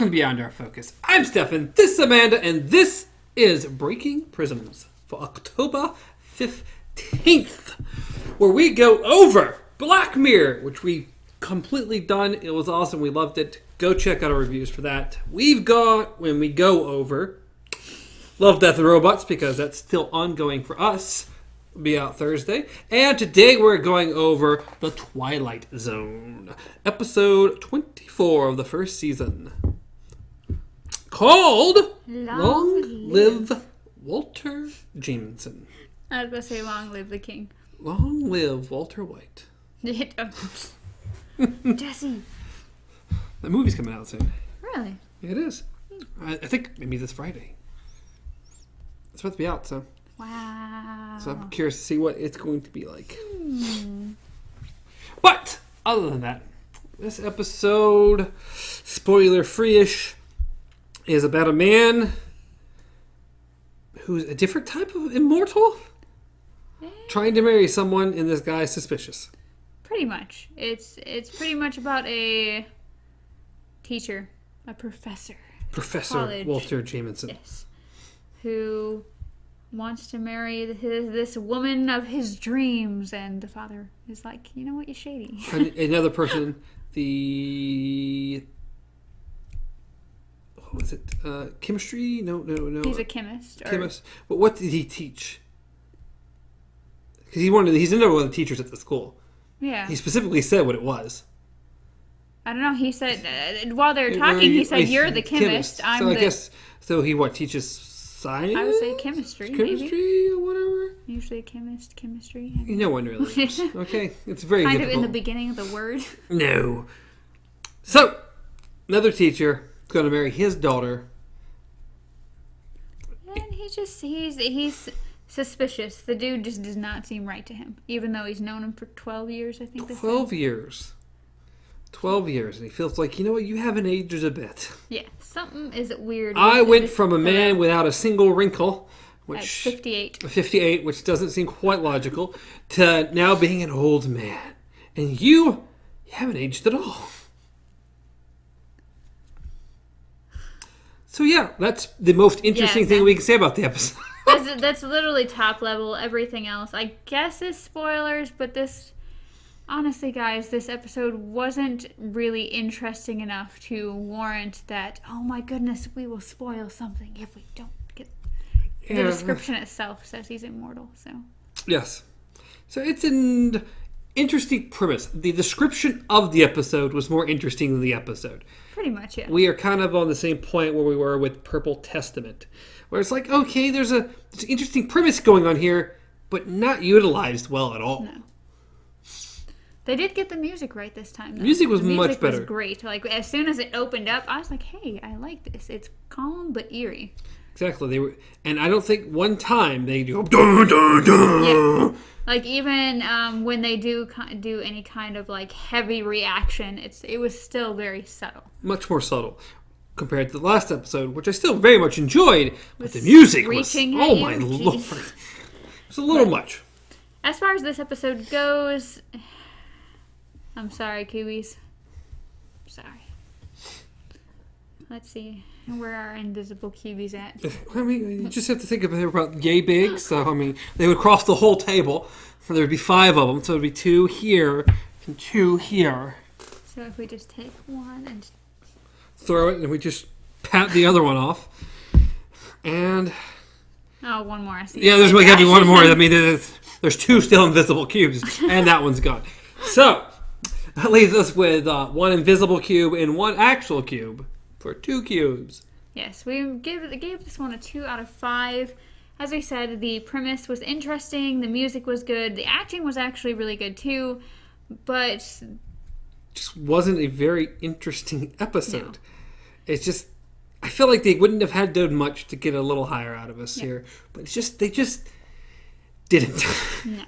Welcome Beyond Our Focus. I'm Stefan, this is Amanda, and this is Breaking Prisms for October 15th, where we go over Black Mirror, which we completely done. It was awesome. We loved it. Go check out our reviews for that. We've got, when we go over, Love, Death, and Robots, because that's still ongoing for us. Be out Thursday. And today we're going over The Twilight Zone, episode 24 of the first season. Called Long, Live Walter Jameson. I was gonna say long live the king. Long live Walter White. Jesse. The movie's coming out soon. Really? It is. I, I think maybe this Friday. It's about to be out, so Wow. so I'm curious to see what it's going to be like. Hmm. But other than that, this episode, spoiler free-ish, is about a man who's a different type of immortal trying to marry someone, and this guy is suspicious. Pretty much. It's it's pretty much about a teacher, a professor, Professor College. Walter Jameson. yes, who wants to marry his, this woman of his dreams, and the father is like, you know what, you're shady. another person, the what was it? Uh, chemistry? No, no, no. He's a chemist. Or, chemist. But what did he teach? Because he wanted. He's another one of the teachers at the school. Yeah. He specifically said what it was. I don't know. He said uh, while they were talking, he said, "You're the chemist. I'm so I the." guess so. He what teaches science? I would say chemistry. Maybe. chemistry or whatever. Usually a chemist, chemistry. No one really. knows. okay, it's very kind difficult. of in the beginning of the word. No. So, another teacher going to marry his daughter. And he just he's he's suspicious. The dude just does not seem right to him, even though he's known him for twelve years. I think. 12 years. 12 years. And he feels like, you know what, you haven't aged a bit. Yeah, something is weird. I went from a man without a single wrinkle, at which. fifty-eight. 58, which doesn't seem quite logical, to now being an old man. And you, you haven't aged at all. So, yeah, that's the most interesting thing we can say about the episode. That's that's literally top level. Everything else, I guess, is spoilers. But this, honestly, guys, this episode wasn't really interesting enough to warrant that. Oh my goodness, we will spoil something if we don't get. The Yeah. description itself says he's immortal. So Yes. So it's an interesting premise. The description of the episode was more interesting than the episode. pretty much, yeah. We are kind of on the same point where we were with Purple Testament, where it's like, okay, there's a there's an interesting premise going on here, but not utilized well at all. No. They did get the music right this time. Though. Music was the much music better. Was great. Like as soon as it opened up, I was like, "Hey, I like this. It's calm but eerie." Exactly. They were, and I don't think one time they do dun, dun, dun. Yeah. Like even um, when they do do any kind of like heavy reaction, it's it was still very subtle. much more subtle compared to the last episode, which I still very much enjoyed. But the music was oh you? my Jeez. lord, it's a little much. As far as this episode goes, I'm sorry, Kubies. Sorry. Let's see. Where are invisible cubies at? I mean, you just have to think about, about yay big. So, I mean, they would cross the whole table. and There would be five of them. So, it would be two here and two here. So if we just take one and Throw it, and we just pat the other one off. And, oh, one more. I see. yeah, there's going to be one more. I mean, there's, there's two still invisible cubes, and that one's gone. So, that leaves us with uh, one invisible cube and one actual cube for two cubes. Yes, we give gave this one a two out of five. As we said, the premise was interesting, the music was good, the acting was actually really good too, but just wasn't a very interesting episode. It's just I feel like they wouldn't have had done much to get a little higher out of us here, but it's just they just didn't. no.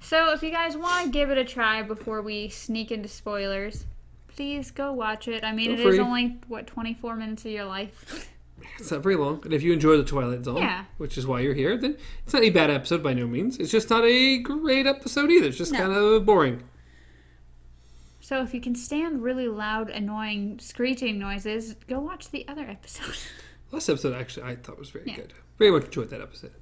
So if you guys want to give it a try before we sneak into spoilers, please go watch it. I mean, Feel it is free. only what 24 minutes of your life. it's not very long, and if you enjoy the Twilight Zone, Yeah. which is why you're here, then it's not a bad episode by no means. It's just not a great episode either. It's just No. kind of boring. So if you can stand really loud, annoying screeching noises, go watch the other episode. Last episode, actually, I thought was very Yeah. good. Very much enjoyed that episode.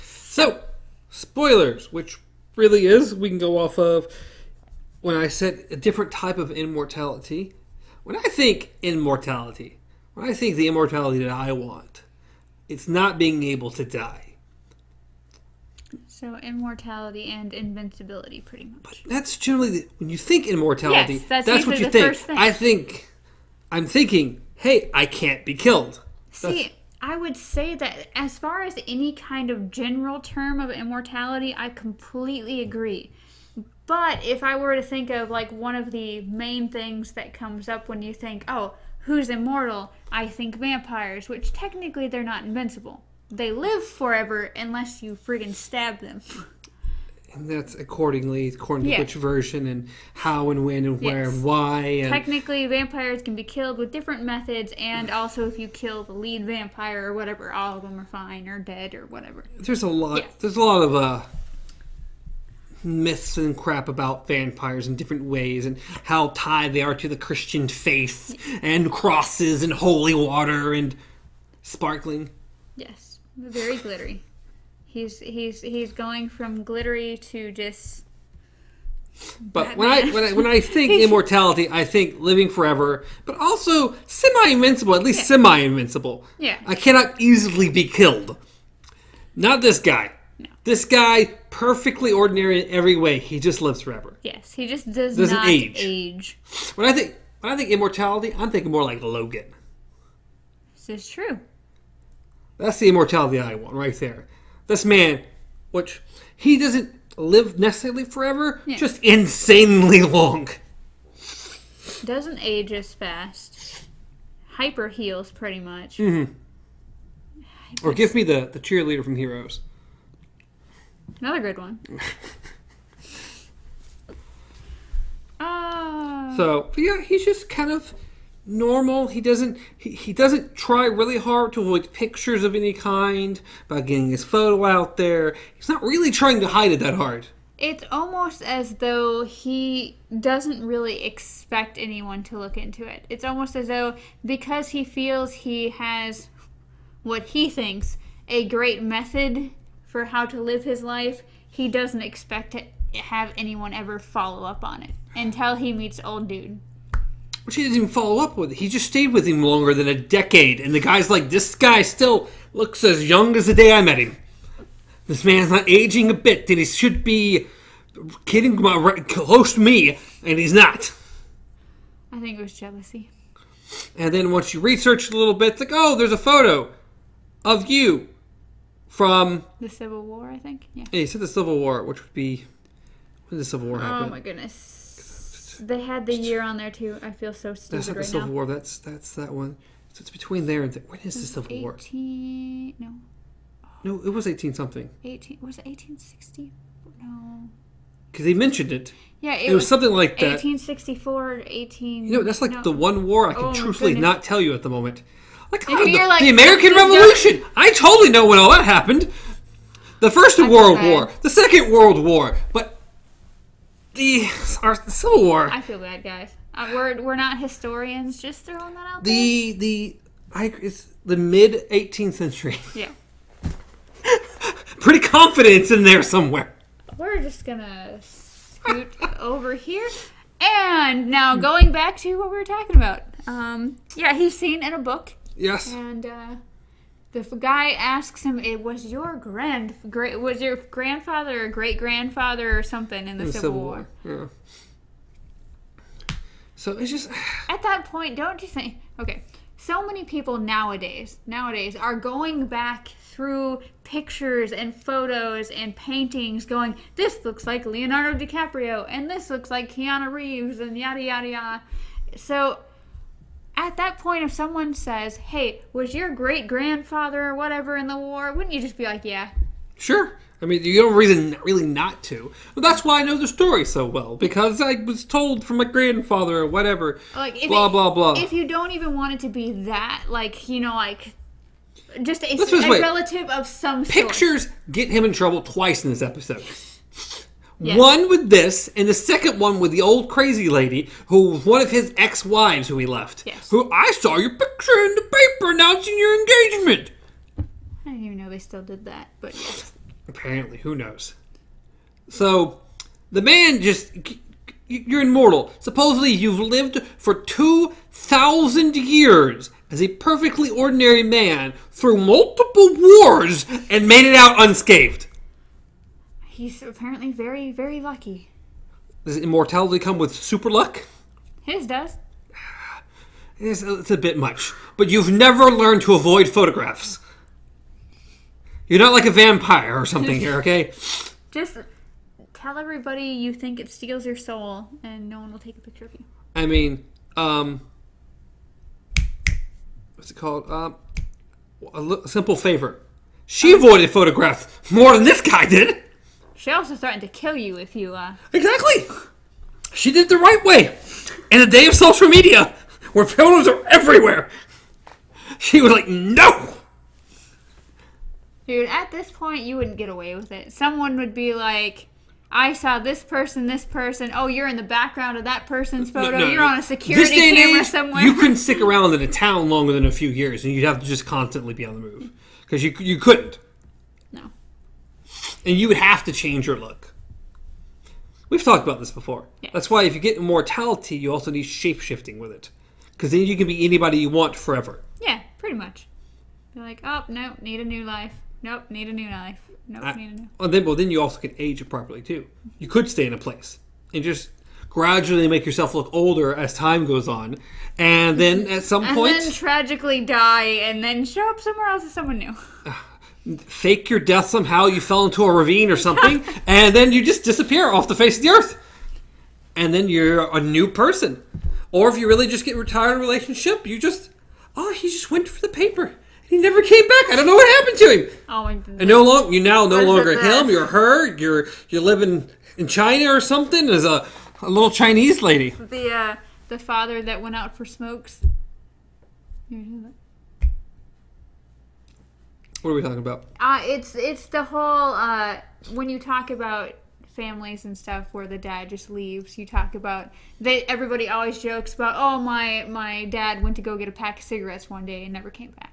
So, spoilers, which really is, we can go off of when I said a different type of immortality. When I think immortality, when I think the immortality that I want, it's not being able to die. so immortality and invincibility, pretty much. But That's generally the, when you think immortality. Yes, that's what you think. thing. I think I'm thinking, hey, I can't be killed. See, I would say that as far as any kind of general term of immortality, I completely agree. But if I were to think of like one of the main things that comes up when you think, oh, who's immortal? I think vampires, which technically they're not invincible. They live forever unless you friggin' stab them. And that's accordingly, according to Yeah. which version and how and when and where Yes. and why. And Technically, vampires can be killed with different methods, and also if you kill the lead vampire or whatever, all of them are fine or dead or whatever. there's a lot. Yeah. There's a lot of uh, myths and crap about vampires in different ways and how tied they are to the Christian faith and crosses and holy water and sparkling. Yes, very glittery. He's he's he's going from glittery to just But when I when I when I think immortality, I think living forever, but also semi-invincible, at least semi-invincible. Yeah. I cannot easily be killed. Not this guy. This guy, perfectly ordinary in every way. He just lives forever. yes, he just does Doesn't not age. age. When I think when I think immortality, I'm thinking more like Logan. This is true. That's the immortality I want right there. This man, which he doesn't live necessarily forever, Yeah. just insanely long. Doesn't age as fast. Hyper heals pretty much. Mm. Or give me the the cheerleader from Heroes. Another good one. Ah. So yeah, he's just kind of normal. He doesn't he, he doesn't try really hard to avoid pictures of any kind by getting his photo out there. He's not really trying to hide it that hard. It's almost as though he doesn't really expect anyone to look into it. It's almost as though because he feels he has what he thinks a great method for how to live his life, he doesn't expect to have anyone ever follow up on it until he meets old dude. Which he didn't even follow up with. He just stayed with him longer than a decade, and the guy's like, this guy still looks as young as the day I met him. This man's not aging a bit, and he should be getting my- right close to me, and he's not. I think it was jealousy. And then once you research a little bit, it's like, oh, there's a photo of you from. The Civil War, I think. Yeah. Yeah, you said the Civil War, which would be when did the Civil War happened. Oh my goodness. They had the year on there too. I feel so stupid that's not the right Civil now. War. That's that's that one. So it's between there and th- when is the Civil War? 18 no No, it was eighteen something 18 was it 1860 no because he mentioned it. yeah it, It was something like that. 1864 18 You know, that's like no. the one war I can Oh truthfully not tell you at the moment. Like, oh, the, like, the American Revolution. I totally know when all that happened. The First feel World bad. War, the Second World War, but the, our, the Civil War. I feel bad guys uh, we're, we're not historians just throwing that out the the I, it's the mid 18th century. yeah Pretty confident it's in there somewhere. we're just gonna scoot over here and now going back to what we were talking about um yeah he's seen in a book Yes. and uh, the guy asks him, "It was your grand, great, was your grandfather or great grandfather or something in the, The Civil, War?" Yeah. So it's just At that point, don't you think? Okay, so many people nowadays, nowadays are going back through pictures and photos and paintings, going, "This looks like Leonardo DiCaprio, and this looks like Keanu Reeves, and yada yada yada." So. At that point, if someone says, "Hey, was your great grandfather or whatever in the war?" Wouldn't you just be like, "Yeah, Sure. I mean, you don't have a reason really not to. But that's why I know the story so well because I was told from my grandfather or whatever. Like if blah it- blah blah. If you don't even want it to be that, like you know, like just a, a relative of some sort. Pictures get him in trouble twice in this episode. Yes. One with this, and the second one with the old crazy lady who was one of his ex-wives who he left. Yes. Who I saw your picture in the paper announcing your engagement. I didn't even know they still did that, but yes. Apparently, who knows? So, the man just. You're immortal. Supposedly, you've lived for 2,000 years as a perfectly ordinary man through multiple wars and made it out unscathed. He's apparently very, very lucky. Does immortality come with super luck? His does. It's, it's a bit much. But you've never learned to avoid photographs. You're not like a vampire or something here, okay? Just tell everybody you think it steals your soul, and no one will take a picture of you. I mean, um, what's it called? Um, a simple favor. She avoided photographs more than this guy did. She also threatened to kill you if you, uh. Exactly. She did it the right way. In the day of social media, where photos are everywhere, she was like, no. Dude, at this point, you wouldn't get away with it. Someone would be like, I saw this person, this person. Oh, you're in the background of that person's photo. No, you're no. on a security camera age, somewhere. You couldn't stick around in a town longer than a few years, and you'd have to just constantly be on the move because you you couldn't, No. And you would have to change your look. We've talked about this before. Yeah. That's why if you get immortality, you also need shape shifting with it, because then you can be anybody you want forever. Yeah, pretty much. Be like, oh, no, need a new life. Nope, need a new life. Nope, I- need a new. And then, well, then you also can age it properly too. You could stay in a place and just gradually make yourself look older as time goes on, and then at some And point, then tragically die and then show up somewhere else as someone new. Ah, fake your death somehow. You fell into a ravine or something, and then you just disappear off the face of the earth, and then you're a new person. Or if you really just get retired in a relationship, you just oh, he just went for the paper. He never came back. I don't know what happened to him. Oh my goodness. And no long, you now no longer him. You're her. You're you're living in China or something as a, a little Chinese lady. The uh, the father that went out for smokes. You hear that? What are we talking about? Uh, it's it's the whole uh, when you talk about families and stuff where the dad just leaves. You talk about they everybody always jokes about oh my my dad went to go get a pack of cigarettes one day and never came back.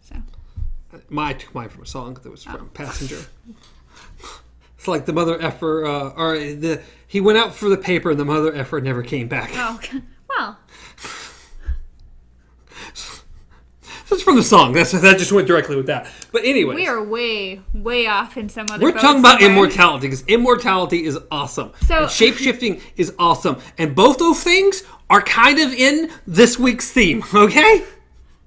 So My I took mine from a song that was from Passenger. It's like the mother effer, uh, or the he went out for the paper and the mother effer never came back. oh well That's from the song. That's that just went directly with that. But anyway, we are way way off in some other. We're talking about somewhere. immortality because immortality is awesome. So- and shape shifting is awesome. And both those things are kind of in this week's theme, okay?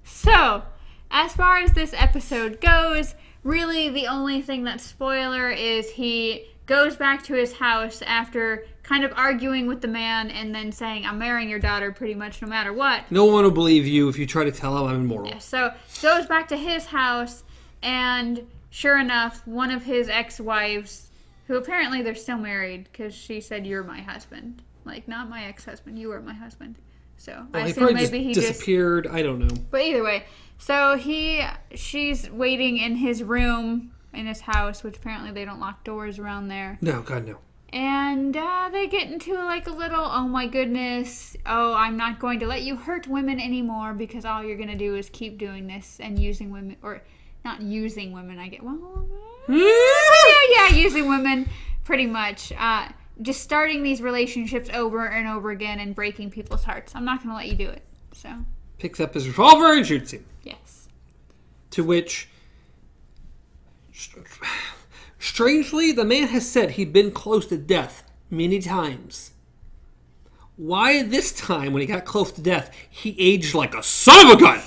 So, as far as this episode goes, really the only thing that's spoiler is he goes back to his house after kind of arguing with the man and then saying, I'm marrying your daughter pretty much no matter what. No one will believe you if you try to tell him I'm immortal. So, goes back to his house, and sure enough, one of his ex wives, who apparently they're still married because she said, You're my husband. Like, not my ex husband, you are my husband. So, oh, I Well, he assume probably maybe just he just disappeared. I don't know. but either way, so he, she's waiting in his room in his house, which apparently they don't lock doors around there. No, God, no. And uh, they get into like a little, oh my goodness, oh, I'm not going to let you hurt women anymore because all you're going to do is keep doing this and using women, or not using women, I get, well, yeah, yeah, using women pretty much. Uh, just starting these relationships over and over again and breaking people's hearts. I'm not going to let you do it. So, Picks up his revolver and shoots him. yes. To which, strangely, the man has said he'd been close to death many times. Why this time, when he got close to death, he aged like a son of a gun?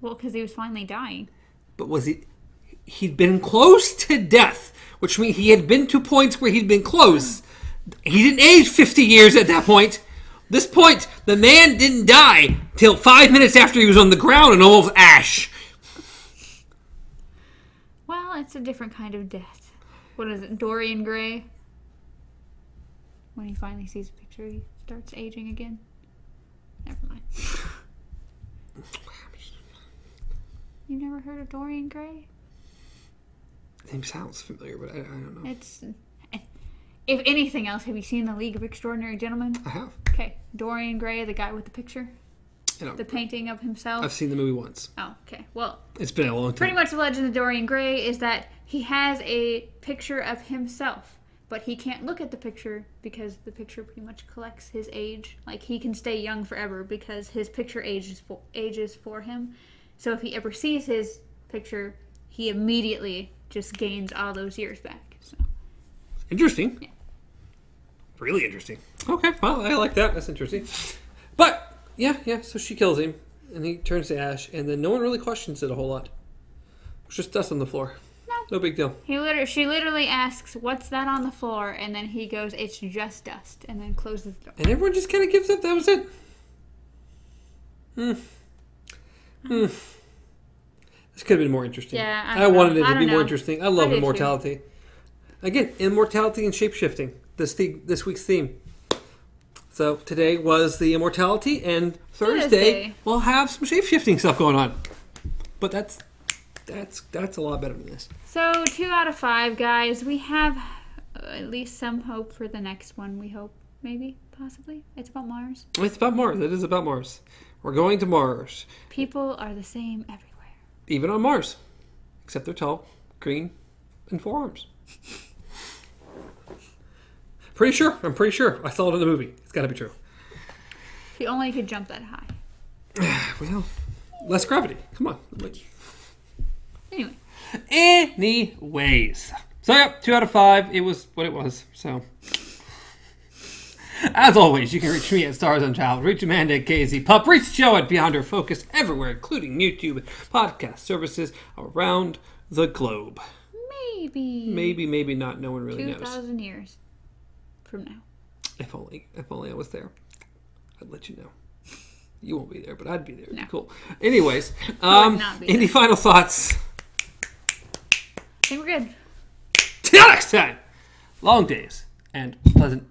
Well, because he was finally dying. But was he? He'd been close to death, which means he had been to points where he'd been close. He didn't age 50 years at that point. This point, the man didn't die till five minutes after he was on the ground and almost ash. It's a different kind of death. What is it, Dorian Gray? When he finally sees a picture, he starts aging again. Never mind. You never heard of Dorian Gray? Name sounds familiar, but I, I don't know. It's if anything else, have you seen The League of Extraordinary Gentlemen? I have. Okay. Dorian Gray, the guy with the picture, The painting of himself. I've seen the movie once. oh, okay. Well, It's been a long time. pretty much the legend of Dorian Gray is that he has a picture of himself, but he can't look at the picture because the picture pretty much collects his age. Like he can stay young forever because his picture ages for, ages for him. So if he ever sees his picture, he immediately just gains all those years back. So Interesting. Yeah. Really interesting. Okay, well, I like that. That's interesting. But yeah, yeah. So she kills him, and he turns to ash, and then no one really questions it a whole lot. It's just dust on the floor. No. No big deal. he literally, she literally asks, "What's that on the floor?" And then he goes, "It's just dust," and then closes the door. And everyone just kind of gives up. That was it. Hmm. Hmm. This could have been more interesting. Yeah, I I, wanted know. it I to be don't more interesting. I love I do too. immortality. Again, immortality and shapeshifting. This the, this week's theme. So today was the immortality, and Thursday Thursday. we'll have some shape shifting stuff going on. But that's that's that's a lot better than this. So two out of five, guys. We have uh, at least some hope for the next one. We hope, maybe, possibly. It's about Mars. It's about Mars. It is about Mars. We're going to Mars, People are the same everywhere. even on Mars, except they're tall, green, and four arms. Pretty sure. I'm pretty sure. I saw it in the movie. It's got to be true. If you only could jump that high. Well, less gravity. Come on. Anyway, Anyways. So, yeah, two out of five. It was what it was. So, as always, you can reach me at Stars Untraveled, reach Amanda at KZ Pup, reach Joe at Beyond Our Focus everywhere, including YouTube podcast services around the globe. maybe Maybe, maybe not. No one really two knows. thousand years from now. If only, if only I was there, I'd let you know. You won't be there, but I'd be there. Be No. Cool. Anyways, um, any there. final thoughts? I think we're good. Till next time. Long days and pleasant.